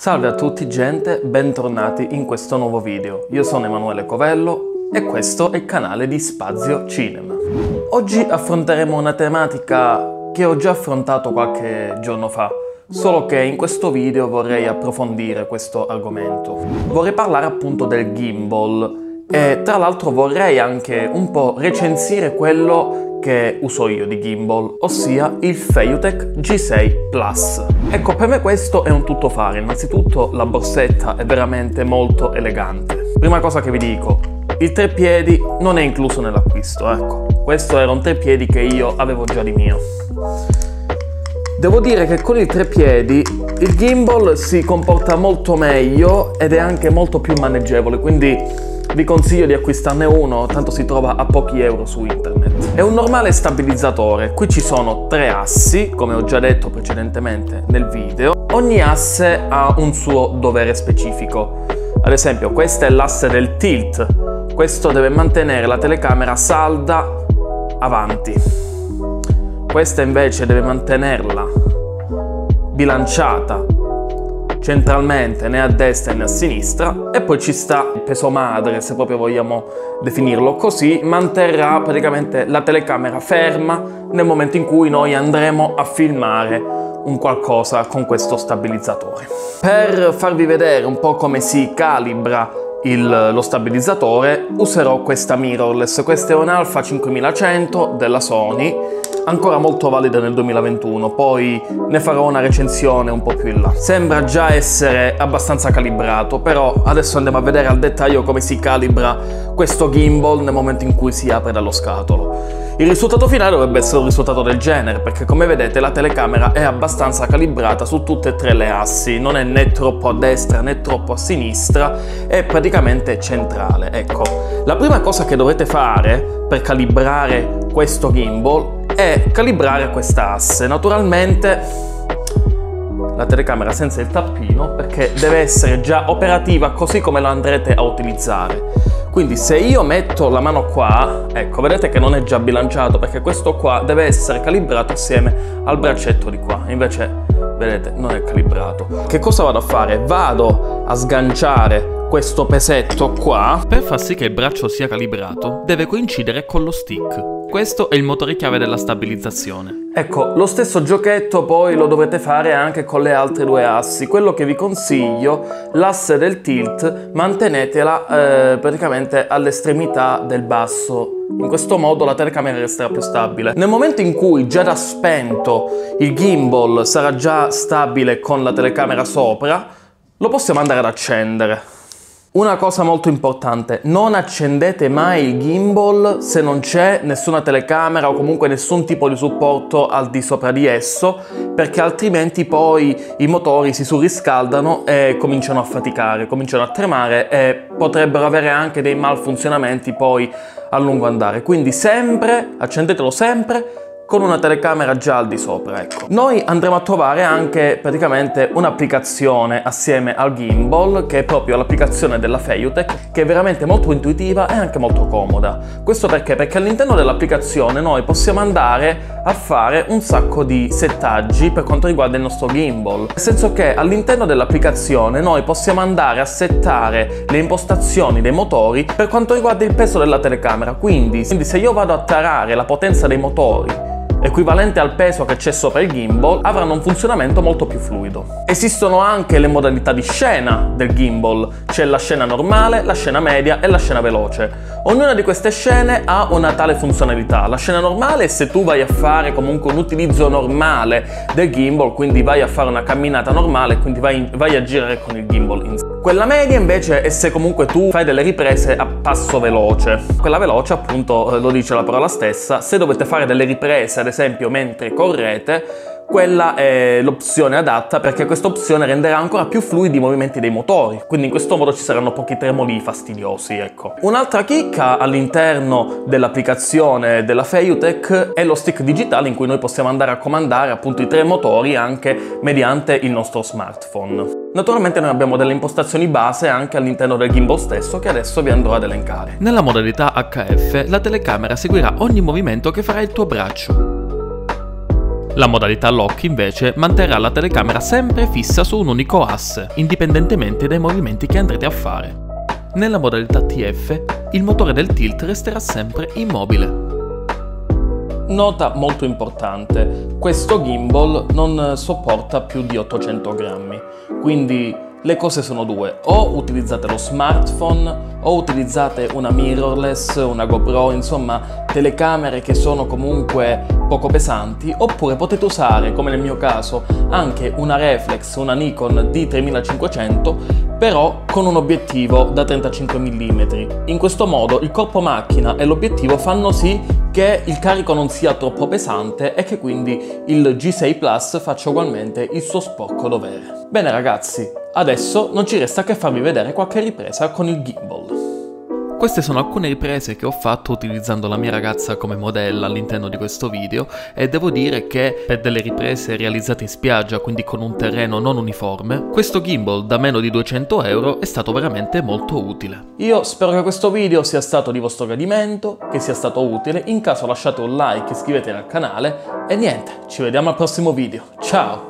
Salve a tutti gente, bentornati in questo nuovo video. Io sono Emanuele Covello e questo è il canale di Spazio Cinema. Oggi affronteremo una tematica che ho già affrontato qualche giorno fa, solo che in questo video vorrei approfondire questo argomento. Vorrei parlare appunto del gimbal e tra l'altro vorrei anche un po' recensire quello che uso io di gimbal, ossia il Feiyutech G6 Plus. Ecco, per me questo è un tuttofare. Innanzitutto la borsetta è veramente molto elegante. Prima cosa che vi dico, il treppiedi non è incluso nell'acquisto, ecco. Questo era un treppiedi che io avevo già di mio. Devo dire che con il treppiedi il gimbal si comporta molto meglio ed è anche molto più maneggevole, quindi vi consiglio di acquistarne uno, tanto si trova a pochi euro su internet. È un normale stabilizzatore, qui ci sono tre assi, come ho già detto precedentemente nel video. Ogni asse ha un suo dovere specifico. Ad esempio, questo è l'asse del tilt. Questo deve mantenere la telecamera salda avanti. Questa invece deve mantenerla bilanciata. Centralmente né a destra né a sinistra e poi ci sta il peso madre se proprio vogliamo definirlo così manterrà praticamente la telecamera ferma nel momento in cui noi andremo a filmare un qualcosa con questo stabilizzatore. Per farvi vedere un po' come si calibra il, lo stabilizzatore userò questa mirrorless questa è un'Alpha 5100 della Sony ancora molto valida nel 2021, poi ne farò una recensione un po' più in là. Sembra già essere abbastanza calibrato, però adesso andiamo a vedere al dettaglio come si calibra questo gimbal nel momento in cui si apre dallo scatolo. Il risultato finale dovrebbe essere un risultato del genere, perché come vedete la telecamera è abbastanza calibrata su tutte e tre le assi, non è né troppo a destra né troppo a sinistra, è praticamente centrale. Ecco, la prima cosa che dovete fare per calibrare questo gimbal è calibrare questa asse. Naturalmente la telecamera senza il tappino perché deve essere già operativa così come la andrete a utilizzare. Quindi se io metto la mano qua, ecco, vedete che non è già bilanciato perché questo qua deve essere calibrato assieme al braccetto di qua. Invece, vedete, non è calibrato. Che cosa vado a fare? Vado a sganciare questo pesetto qua. Per far sì che il braccio sia calibrato, deve coincidere con lo stick. Questo è il motore chiave della stabilizzazione. Ecco, lo stesso giochetto poi lo dovete fare anche con le altre due assi. Quello che vi consiglio, l'asse del tilt, mantenetela eh, praticamente all'estremità del basso. In questo modo la telecamera resterà più stabile. Nel momento in cui già da spento il gimbal sarà già stabile con la telecamera sopra, lo possiamo andare ad accendere. Una cosa molto importante, non accendete mai il gimbal se non c'è nessuna telecamera o comunque nessun tipo di supporto al di sopra di esso, perché altrimenti poi i motori si surriscaldano e cominciano a faticare, cominciano a tremare e potrebbero avere anche dei malfunzionamenti poi a lungo andare. Quindi sempre, accendetelo sempre, con una telecamera già al di sopra, ecco. Noi andremo a trovare anche praticamente un'applicazione assieme al gimbal, che è proprio l'applicazione della Feiyutech, che è veramente molto intuitiva e anche molto comoda. Questo perché? Perché all'interno dell'applicazione noi possiamo andare a fare un sacco di settaggi per quanto riguarda il nostro gimbal. Nel senso che all'interno dell'applicazione noi possiamo andare a settare le impostazioni dei motori per quanto riguarda il peso della telecamera. Quindi, quindi se io vado a tarare la potenza dei motori equivalente al peso che c'è sopra il gimbal, avranno un funzionamento molto più fluido. Esistono anche le modalità di scena del gimbal, c'è la scena normale, la scena media e la scena veloce. Ognuna di queste scene ha una tale funzionalità. La scena normale è se tu vai a fare comunque un utilizzo normale del gimbal, quindi vai a fare una camminata normale, quindi vai, vai a girare con il gimbal in sé. Quella media invece è se comunque tu fai delle riprese a passo veloce. Quella veloce appunto eh, lo dice la parola stessa, se dovete fare delle riprese ad esempio mentre correte quella è l'opzione adatta perché questa opzione renderà ancora più fluidi i movimenti dei motori, quindi in questo modo ci saranno pochi tremoli fastidiosi, ecco. Un'altra chicca all'interno dell'applicazione della Feiyutech è lo stick digitale in cui noi possiamo andare a comandare appunto i tre motori anche mediante il nostro smartphone. Naturalmente noi abbiamo delle impostazioni base anche all'interno del gimbal stesso che adesso vi andrò ad elencare. Nella modalità HF la telecamera seguirà ogni movimento che farà il tuo braccio. La modalità lock invece manterrà la telecamera sempre fissa su un unico asse, indipendentemente dai movimenti che andrete a fare. Nella modalità TF il motore del tilt resterà sempre immobile. Nota molto importante, questo gimbal non sopporta più di 800 grammi, quindi le cose sono due, o utilizzate lo smartphone o utilizzate una mirrorless, una GoPro, insomma telecamere che sono comunque poco pesanti, oppure potete usare, come nel mio caso, anche una reflex, una Nikon D3500 però con un obiettivo da 35 mm. In questo modo il corpo macchina e l'obiettivo fanno sì che il carico non sia troppo pesante e che quindi il G6 Plus faccia ugualmente il suo sporco dovere. Bene ragazzi, adesso non ci resta che farvi vedere qualche ripresa con il gimbal. Queste sono alcune riprese che ho fatto utilizzando la mia ragazza come modella all'interno di questo video e devo dire che per delle riprese realizzate in spiaggia, quindi con un terreno non uniforme, questo gimbal da meno di 200 euro è stato veramente molto utile. Io spero che questo video sia stato di vostro gradimento, che sia stato utile, in caso lasciate un like, iscrivetevi al canale e niente, ci vediamo al prossimo video, ciao!